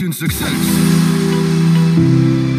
Mission success.